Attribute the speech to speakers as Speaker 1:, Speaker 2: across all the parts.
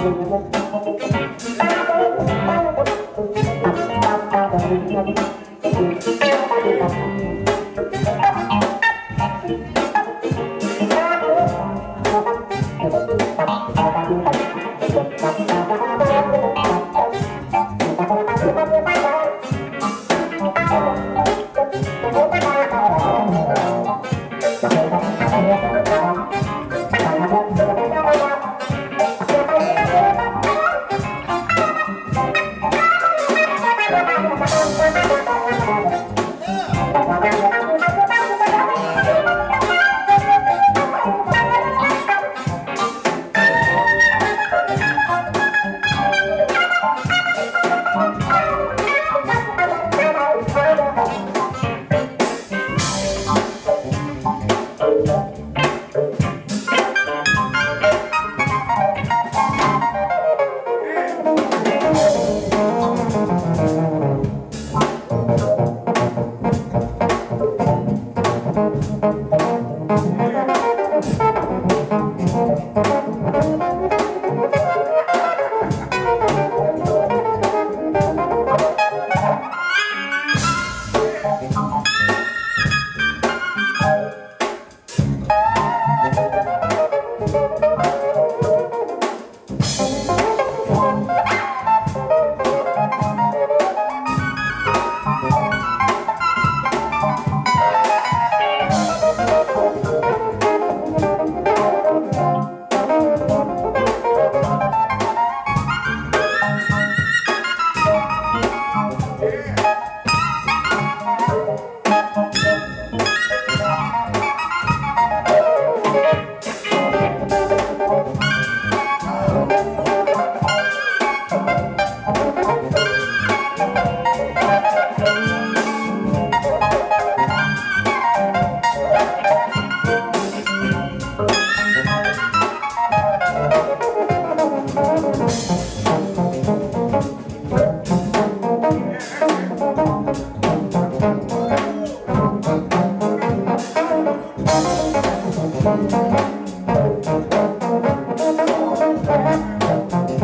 Speaker 1: Gracias.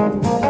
Speaker 1: Ramon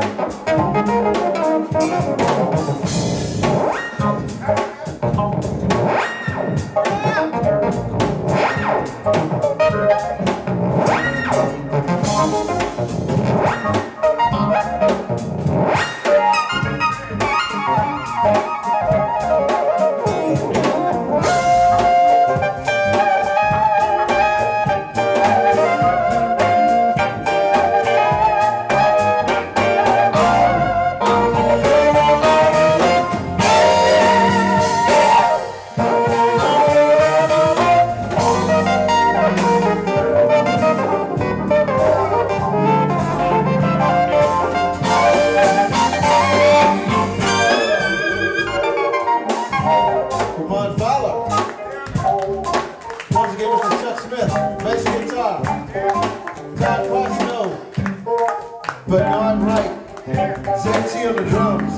Speaker 1: T on the drums.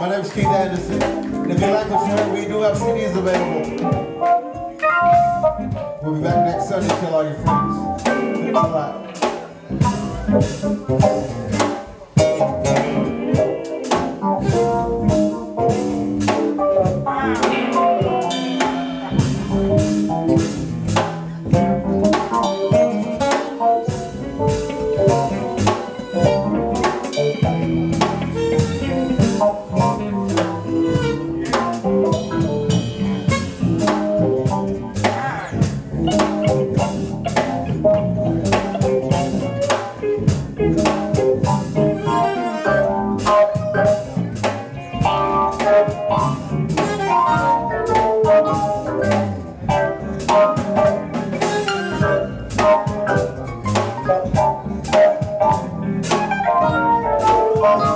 Speaker 1: My name is Keith Anderson. And if you like you heard, we do have CDs available. We'll be back next Sunday. Tell all your friends. Thanks a lot. Oh,